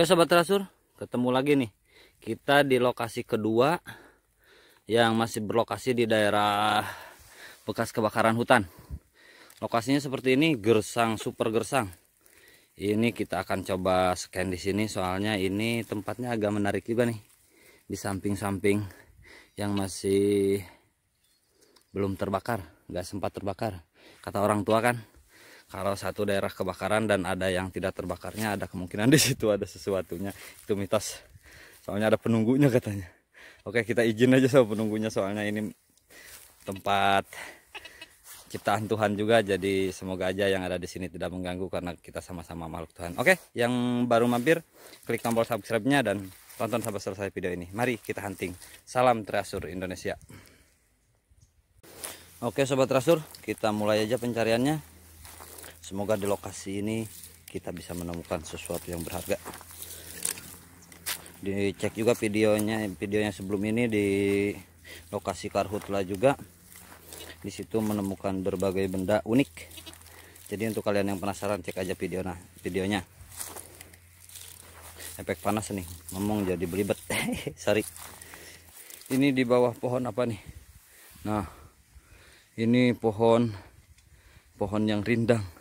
Oke sobat terasur, ketemu lagi nih. Kita di lokasi kedua yang masih berlokasi di daerah bekas kebakaran hutan. Lokasinya seperti ini, gersang super gersang. Ini kita akan coba scan di sini soalnya ini tempatnya agak menarik juga nih. Di samping-samping yang masih belum terbakar, nggak sempat terbakar. Kata orang tua kan, kalau satu daerah kebakaran dan ada yang tidak terbakarnya ada kemungkinan di situ ada sesuatunya. Itu mitos. Soalnya ada penunggunya katanya. Oke kita izin aja sama penunggunya soalnya ini tempat ciptaan Tuhan juga jadi semoga aja yang ada di sini tidak mengganggu karena kita sama-sama makhluk Tuhan. Oke yang baru mampir klik tombol subscribe-nya dan tonton sampai selesai video ini. Mari kita hunting. Salam terasur Indonesia. Oke sobat terasur, kita mulai aja pencariannya semoga di lokasi ini kita bisa menemukan sesuatu yang berharga. Dicek juga videonya videonya sebelum ini di lokasi karhutla juga. Di situ menemukan berbagai benda unik. Jadi untuk kalian yang penasaran cek aja video nah videonya. Efek panas nih ngomong jadi belibet. Sorry. Ini di bawah pohon apa nih? Nah ini pohon pohon yang rindang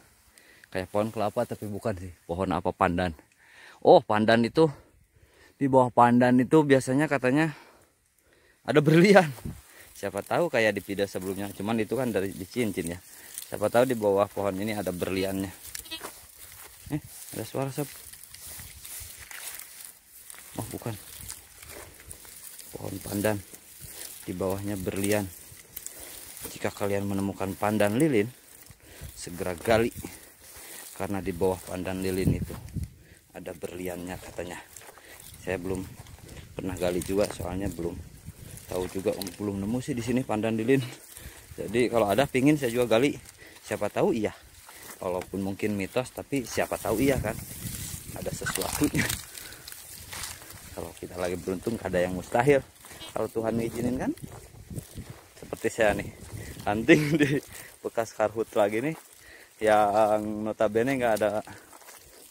kayak pohon kelapa tapi bukan sih. Pohon apa pandan. Oh pandan itu di bawah pandan itu biasanya katanya ada berlian. Siapa tahu kayak di video sebelumnya. Cuman itu kan dari di cincin ya. Siapa tahu di bawah pohon ini ada berliannya. Eh ada suara sob? Oh bukan. Pohon pandan. Di bawahnya berlian. Jika kalian menemukan pandan lilin segera gali karena di bawah pandan lilin itu ada berliannya katanya. Saya belum pernah gali juga soalnya belum tahu juga um, belum nemu sih di sini pandan lilin. Jadi kalau ada pingin saya juga gali. Siapa tahu iya. Walaupun mungkin mitos tapi siapa tahu iya kan. Ada sesuatunya. Kalau kita lagi beruntung ada yang mustahil. Kalau Tuhan izinin kan seperti saya nih hunting di bekas karhut lagi nih yang notabene nggak ada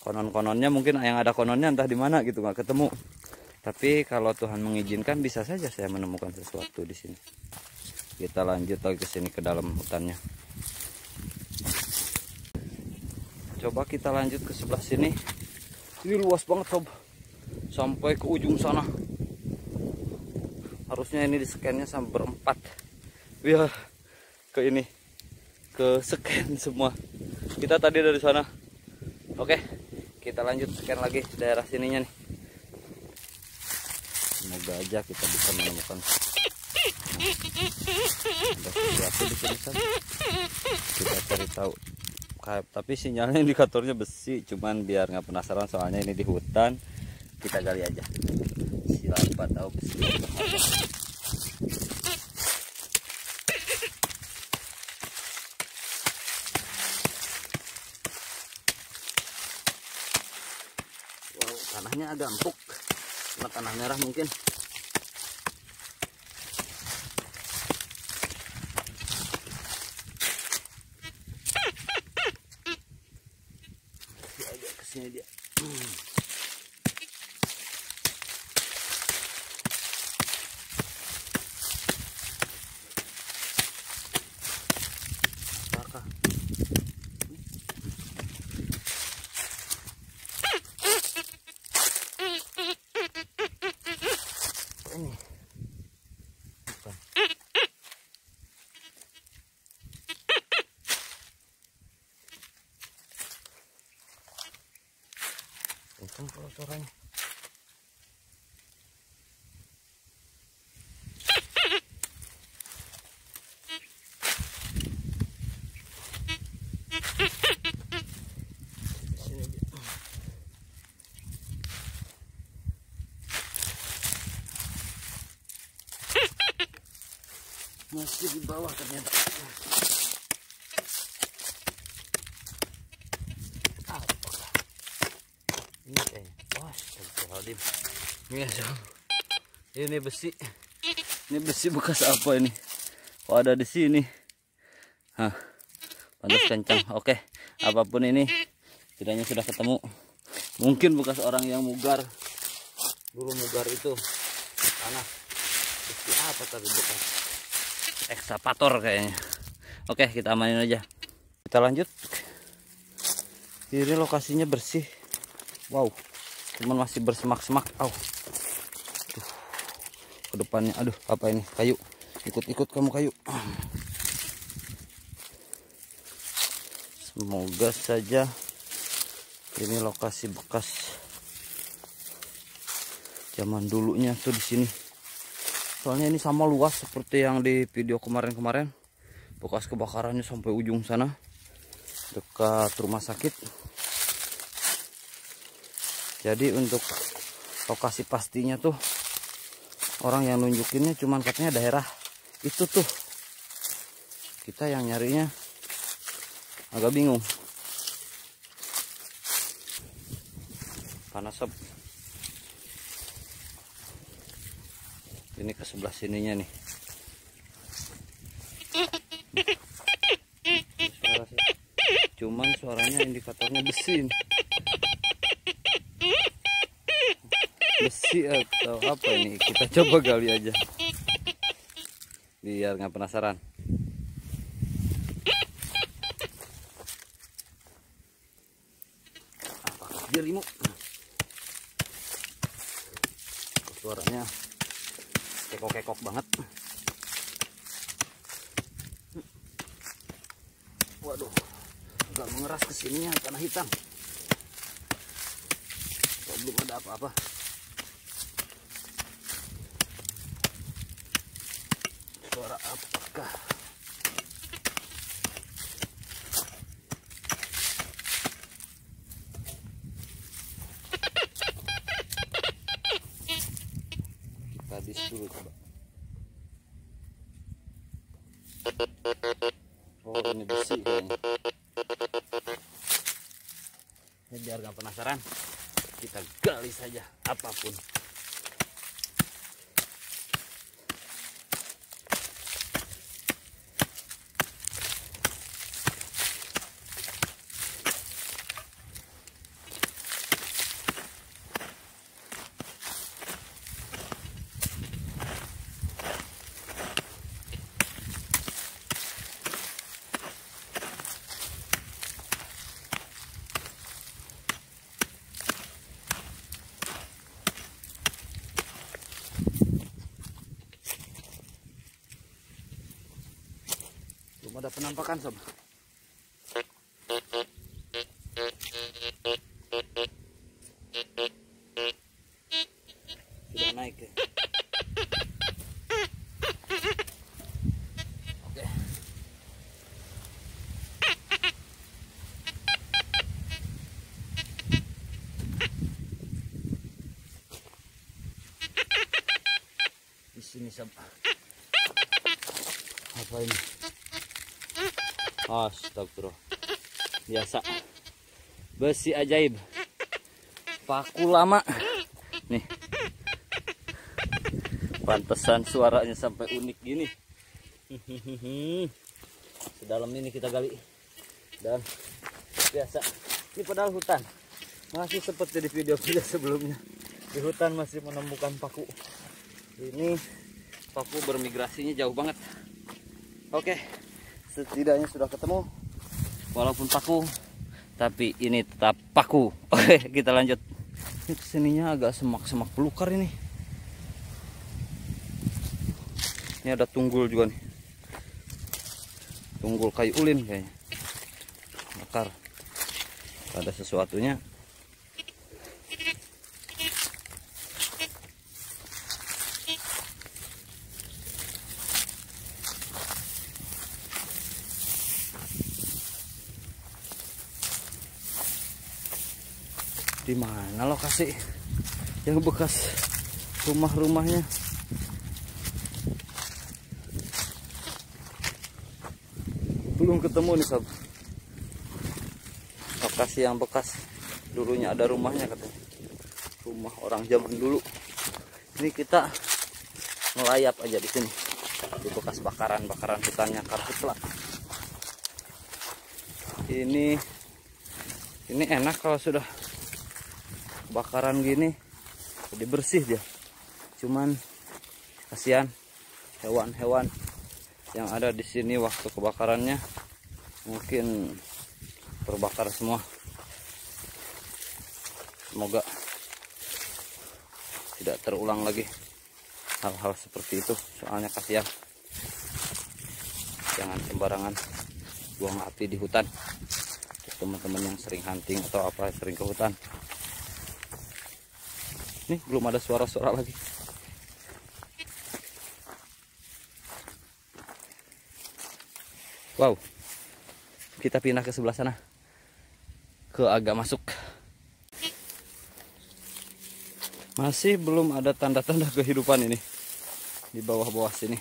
konon-kononnya mungkin yang ada kononnya entah di mana gitu nggak ketemu. Tapi kalau Tuhan mengizinkan bisa saja saya menemukan sesuatu di sini. Kita lanjut lagi ke sini ke dalam hutannya. Coba kita lanjut ke sebelah sini. Ini luas banget sob. Sampai ke ujung sana. Harusnya ini di scannya sampai berempat. Ya ke ini. Ke scan semua kita tadi dari sana. Oke kita lanjut scan lagi daerah sininya nih. Semoga aja kita bisa menemukan. Kan kita cari tahu. Tapi sinyalnya indikatornya besi cuman biar nggak penasaran soalnya ini di hutan. Kita gali aja. Siapa tahu besi agak empuk. Karena tanah merah mungkin agak ke sini dia hmm. Kenceng kalau suaranya masih di bawah ternyata ini ini besi. Ini besi bekas apa ini? Oh ada di sini? Hah, panas kencang. Oke apa pun ini setidaknya sudah ketemu. Mungkin bekas orang yang mugar. Dulu mugar itu tanah besi apa tadi bekas? Ekskavator kayaknya. Oke kita amanin aja. Kita lanjut. Ini lokasinya bersih. Wow cuman masih bersemak-semak. Tuh. Depannya aduh apa ini? Kayu. Ikut-ikut kamu kayu. Semoga saja ini lokasi bekas zaman dulunya tuh di sini. Soalnya ini sama luas seperti yang di video kemarin-kemarin. Bekas kebakarannya sampai ujung sana. Dekat rumah sakit. Jadi untuk lokasi pastinya tuh orang yang nunjukinnya cuman katanya daerah itu tuh. Kita yang nyarinya agak bingung. Panas sob. Ini ke sebelah sininya nih. Cuman suaranya indikatornya besi ini. Besi atau apa ini? Kita coba gali aja. Biar nggak penasaran. Apakah dirimu suaranya kekok-kekok banget. Waduh agak mengeras ke sininya tanah hitam. Belum ada apa-apa kita dis dulu coba. Oh ini besi kayaknya. Ini biar gak penasaran kita gali saja apa pun penampakan sob. Sudah naik ya? Oke. Di sini sob. Apa ini Astagfirullah. Biasa. Besi ajaib. Paku lama. Nih. Pantesan suaranya sampai unik gini. Sedalam ini kita gali. Dan biasa. Ini padahal hutan. Masih seperti di video-video sebelumnya. Di hutan masih menemukan paku. Ini paku bermigrasinya jauh banget. Oke setidaknya sudah ketemu. Walaupun paku tapi ini tetap paku. Oke kita lanjut. Ini ke sininya agak semak-semak belukar ini. Ini ada tunggul juga nih. Tunggul kayu ulin kayaknya. Bakar. Ada sesuatunya di mana lokasi yang bekas rumah-rumahnya? Belum ketemu nih sob. Lokasi yang bekas dulunya ada rumahnya katanya. Rumah orang zaman dulu. Ini kita melayap aja di sini. Di bekas bakaran-bakaran hutannya karhutla ini ini enak kalau sudah kebakaran gini jadi bersih dia. Cuman kasihan hewan-hewan yang ada di sini waktu kebakarannya mungkin terbakar semua. Semoga tidak terulang lagi hal-hal seperti itu. Soalnya kasihan. Jangan sembarangan buang api di hutan. Teman-teman yang sering hunting atau apa sering ke hutan nih belum ada suara-suara lagi. Wow. Kita pindah ke sebelah sana. Ke agak masuk. Masih belum ada tanda-tanda kehidupan ini. Di bawah-bawah sini.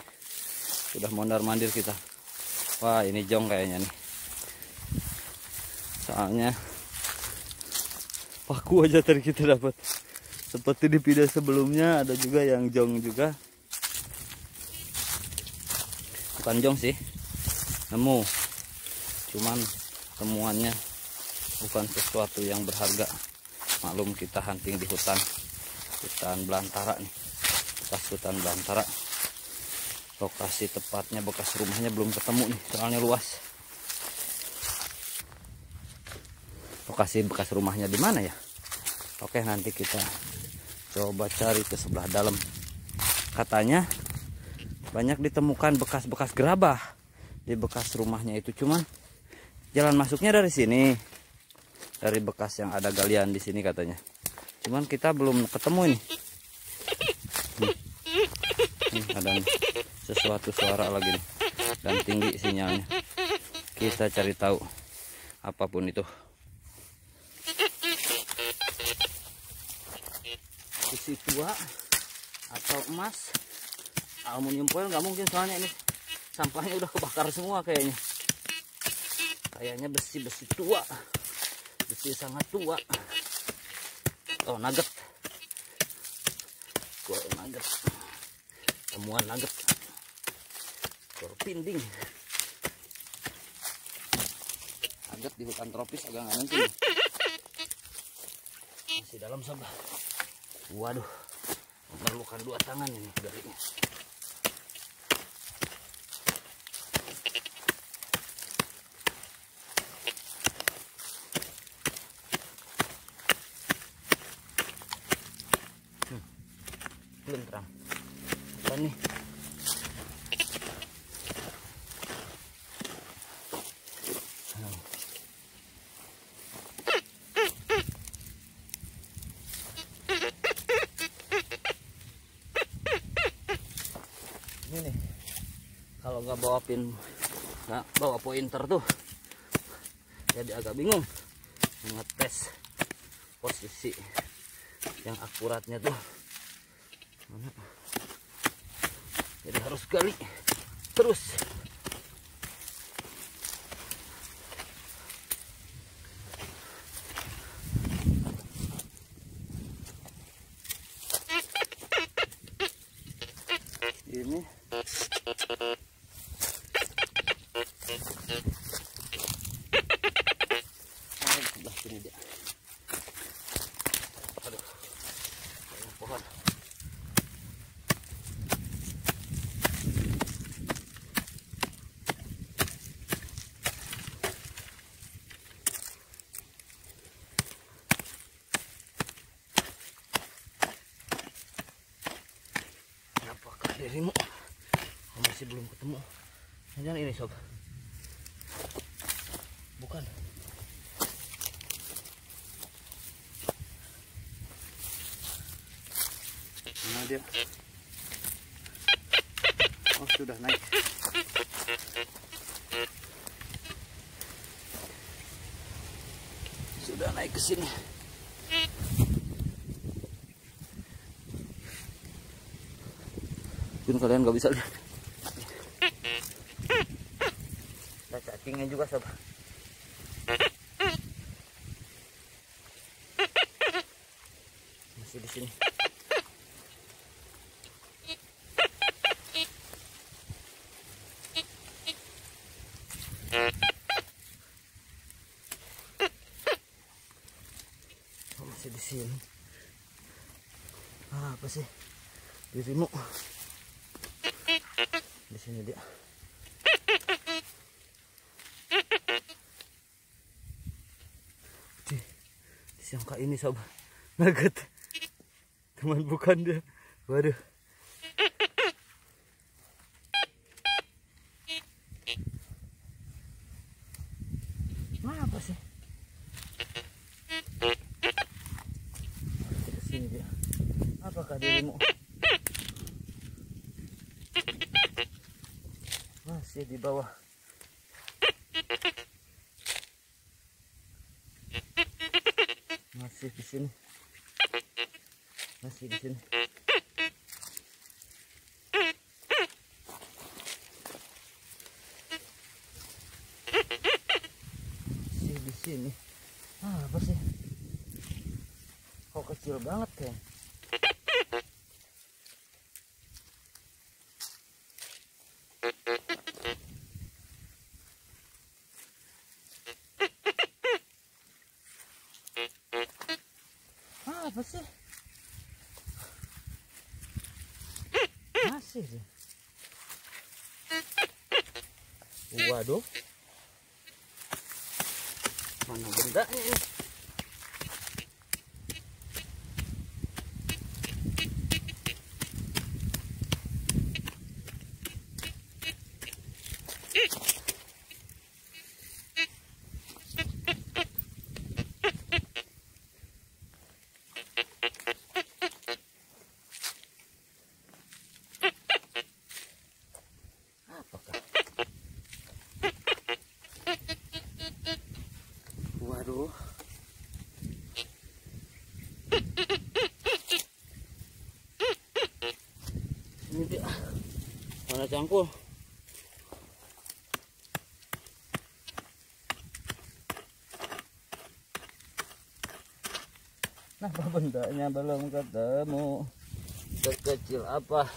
Sudah mondar mandir kita. Wah ini jong kayaknya nih. Soalnya paku aja tadi kita dapat seperti di video sebelumnya ada juga yang jong juga. Bukan jong sih nemu. Cuman temuannya bukan sesuatu yang berharga. Maklum kita hunting di hutan. Hutan belantara nih. Bekas hutan belantara. Lokasi tepatnya bekas rumahnya belum ketemu nih soalnya luas. Lokasi bekas rumahnya di mana ya? Oke nanti kita coba cari ke sebelah dalam. Katanya banyak ditemukan bekas-bekas gerabah di bekas rumahnya itu. Cuman jalan masuknya dari sini dari bekas yang ada galian di sini katanya. Cuman kita belum ketemu ini. Nih ada sesuatu suara lagi nih. Dan tinggi sinyalnya. Kita cari tahu apa pun itu besi tua atau emas. Aluminium foil nggak mungkin soalnya ini. Sampahnya udah kebakar semua kayaknya. Kayaknya besi-besi tua. Besi sangat tua. Oh nugget. Gua nugget. Temuan nugget. Pinding. Nugget di hutan tropis agak nggak mungkin. Masih dalam sabar waduh memerlukan dua tangan ini galinya hmm. belum terang apa nih ini nih kalau nggak bawa pin nggak bawa pointer tuh. Jadi agak bingung ngetes posisi yang akuratnya tuh. Jadi harus gali terus ini ada di sebelah sini dia aduh banyak pohon apakah dirimu Oh, masih belum ketemu. Jangan ini sob. Bukan. Mana dia. Oh sudah naik. Sudah naik ke sini. Mungkin kalian nggak bisa lihat cacingnya juga sob. Masih di sini. Oh, masih di sini. Ah, apa sih? Dirimu di sini dia di, disangka ini sobat nugget teman bukan dia. Waduh apa sih sini dia apakah dirimu masih di bawah masih di sini masih sini sini. Ah, apa sih? Kok kecil banget ya waduh. Ini dia. Mana cangkul bendanya belum ketemu. Sekecil apa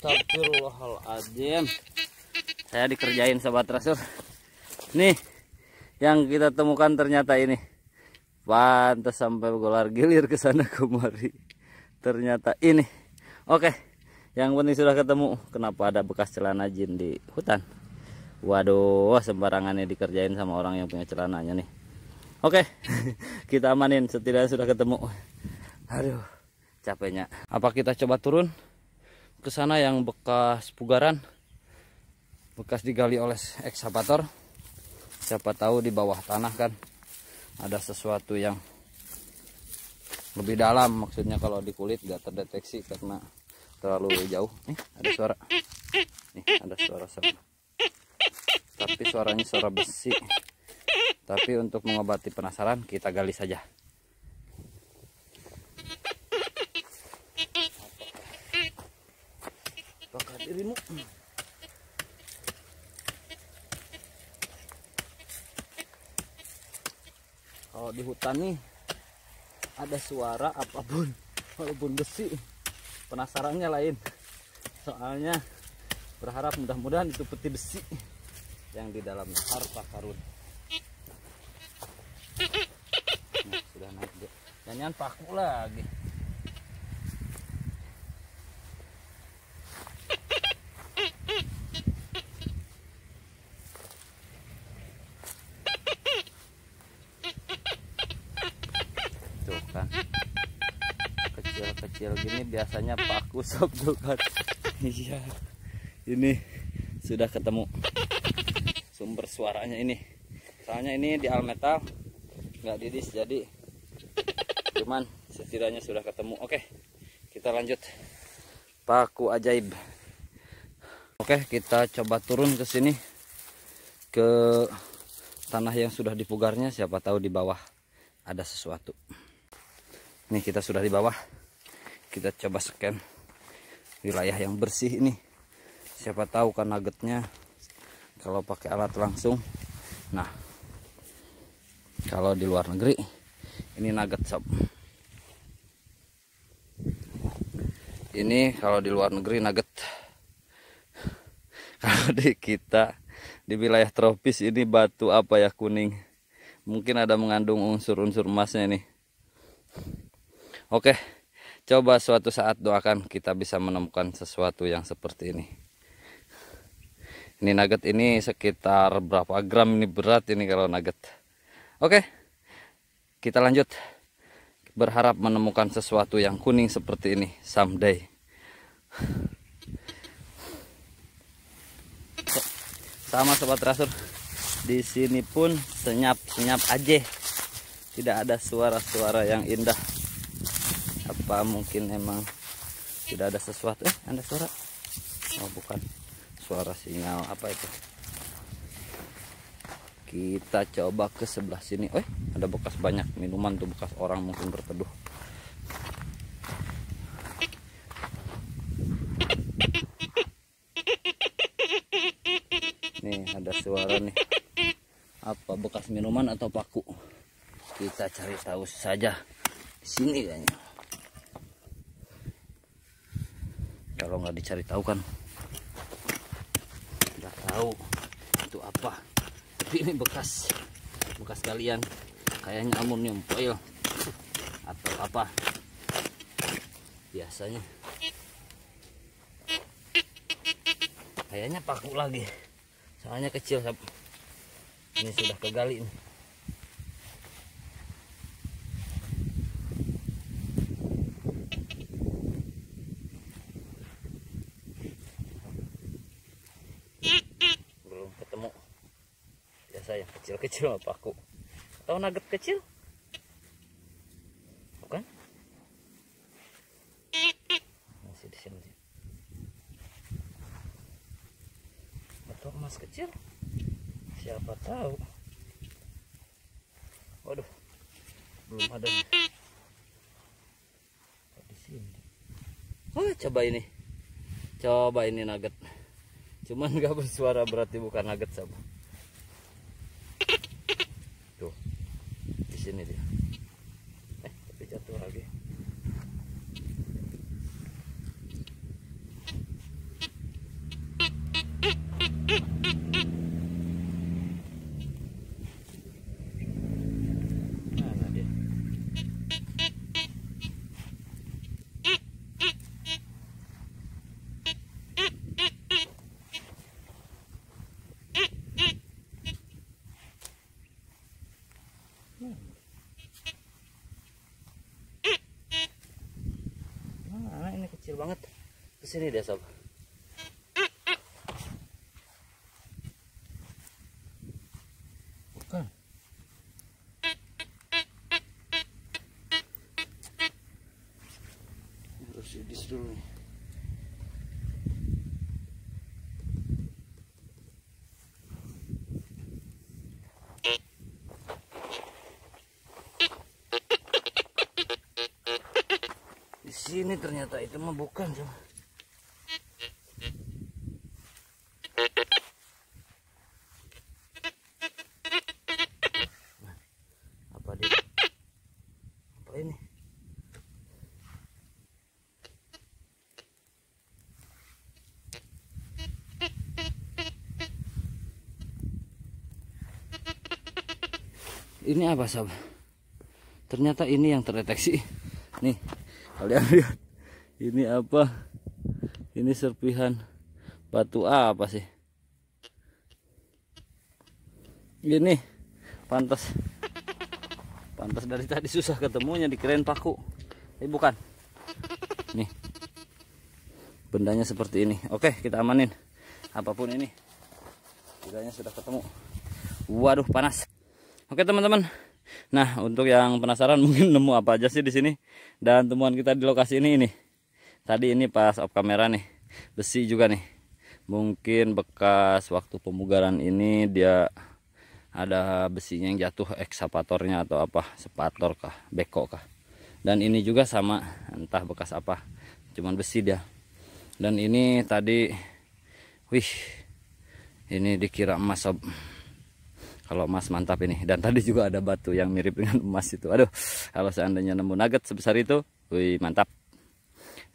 Astagfirullahaladzim. Saya dikerjain sobat rasul. Nih Yang kita temukan ternyata ini. Pantas sampai golar gilir ke sana kemari. Ternyata ini. Oke Yang penting sudah ketemu. Kenapa ada bekas celana jin di hutan? Waduh sembarangannya dikerjain sama orang yang punya celananya nih. Oke Kita amanin. Setidaknya sudah ketemu. Aduh capeknya. Apa kita coba turun ke sana yang bekas pugaran bekas digali oleh ekskavator siapa tahu di bawah tanah kan ada sesuatu yang lebih dalam maksudnya kalau di kulit gak terdeteksi karena terlalu jauh. Nih ada suara. Nih ada suara suara. Tapi suaranya suara besi. Tapi untuk mengobati penasaran kita gali saja kalau di hutan nih ada suara apa pun. Walaupun besi penasarannya lain. Soalnya berharap mudah-mudahan itu peti besi yang di dalamnya harta karun. Nah, sudah naik dia. Paku lagi tuh kan kecil-kecil gini biasanya paku sob tuh kan iya. Ini sudah ketemu sumber suaranya ini. Soalnya ini di almetal nggak didis jadi cuman setidaknya sudah ketemu. Oke kita lanjut. Paku ajaib. Oke kita coba turun ke sini ke tanah yang sudah dipugarnya. Siapa tahu di bawah ada sesuatu. Ini kita sudah di bawah kita coba scan wilayah yang bersih ini. Siapa tahu kan nuggetnya kalau pakai alat langsung. Nah kalau di luar negeri ini nugget sob ini kalau di luar negeri nugget. Kalau di kita di wilayah tropis ini batu apa ya kuning? Mungkin ada mengandung unsur-unsur emasnya nih oke coba suatu saat doakan kita bisa menemukan sesuatu yang seperti ini. Ini nugget ini sekitar berapa gram ini berat ini kalau nugget. Oke kita lanjut. Berharap menemukan sesuatu yang kuning seperti ini someday. Sama sobat rasur di sini pun senyap-senyap aja. Tidak ada suara-suara yang indah apa mungkin emang tidak ada sesuatu? Eh ada suara? Oh bukan. Suara sinyal. Apa itu? Kita coba ke sebelah sini. Eh ada bekas banyak minuman tuh bekas orang mungkin berteduh. Nih ada suara nih. Apa bekas minuman atau paku? Kita cari tahu saja. Di sini kayaknya kalau nggak dicari tahu kan. Nggak tahu itu apa. Tapi ini bekas bekas kalian. Kayaknya amonium foil atau apa. Biasanya. Kayaknya paku lagi. Soalnya kecil ini sudah kegali ini. belum ketemu kecil-kecil apa aku? Atau nugget kecil? Bukan? Masih di sini. Atau emas kecil? Siapa tahu. Waduh belum ada di sini? Oh coba ini. Coba ini nugget. Cuman nggak bersuara berarti bukan nugget sama tuh di sini dia eh tapi jatuh lagi mana dia Mana ini kecil banget. Ke sini dia sob. Bukan. Harus idis dulu nih. Di sini ternyata itu mah bukan coba. Nah, apa dia? Apa ini? Ini apa sahabat? Ternyata ini yang terdeteksi. Nih, kalian lihat. Ini apa? Ini serpihan batu apa sih? Ini pantas. Pantas dari tadi susah ketemunya dikirain paku. Tapi bukan. Nih. Bendanya seperti ini. Oke kita amanin. Apa pun ini. Kiranya sudah ketemu. Waduh panas oke teman-teman. Nah, untuk yang penasaran mungkin nemu apa aja sih di sini? Dan temuan kita di lokasi ini ini. Tadi ini pas off kamera nih, besi juga nih. Mungkin bekas waktu pemugaran ini dia ada besinya yang jatuh ekskavatornya atau apa sepator kah beko kah. Dan ini juga sama entah bekas apa cuman besi dia. Dan ini tadi wih ini dikira emas kalau emas mantap ini. Dan tadi juga ada batu yang mirip dengan emas itu. Aduh kalau seandainya nemu nugget sebesar itu wih mantap.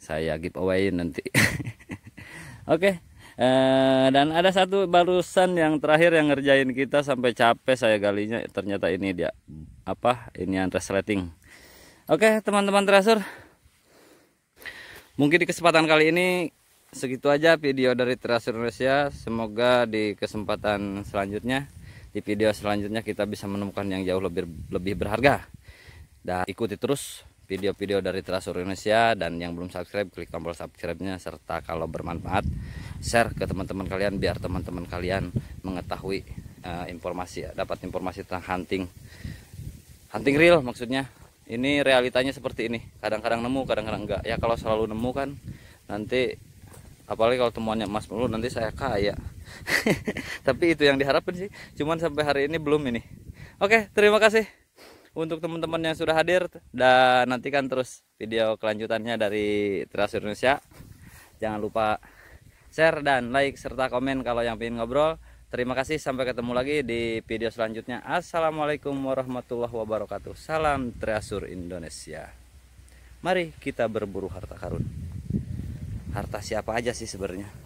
Saya giveaway nanti. Oke okay. Eh, dan ada satu barusan yang terakhir yang ngerjain kita sampai capek saya galinya. Ternyata ini dia. Apa? Ini yang resleting oke teman-teman terasur mungkin di kesempatan kali ini segitu aja video dari terasur Indonesia. Semoga di kesempatan selanjutnya di video selanjutnya kita bisa menemukan yang jauh lebih lebih berharga. Dan ikuti terus video-video dari Terasur Indonesia. Dan yang belum subscribe klik tombol subscribe-nya. Serta kalau bermanfaat share ke teman-teman kalian. Biar teman-teman kalian mengetahui uh, informasi dapat informasi tentang hunting. Hunting real maksudnya. Ini realitanya seperti ini. Kadang-kadang nemu kadang-kadang enggak. Ya kalau selalu nemu kan nanti apalagi kalau temuannya emas mulu nanti saya kaya. Tapi itu yang diharapkan sih. Cuman sampai hari ini belum ini. Oke terima kasih untuk teman-teman yang sudah hadir. Dan nantikan terus video kelanjutannya dari Terasur Indonesia. Jangan lupa share dan like serta komen kalau yang ingin ngobrol. Terima kasih sampai ketemu lagi di video selanjutnya. Assalamualaikum warahmatullahi wabarakatuh. Salam Terasur Indonesia. Mari kita berburu harta karun harta siapa aja sih sebenarnya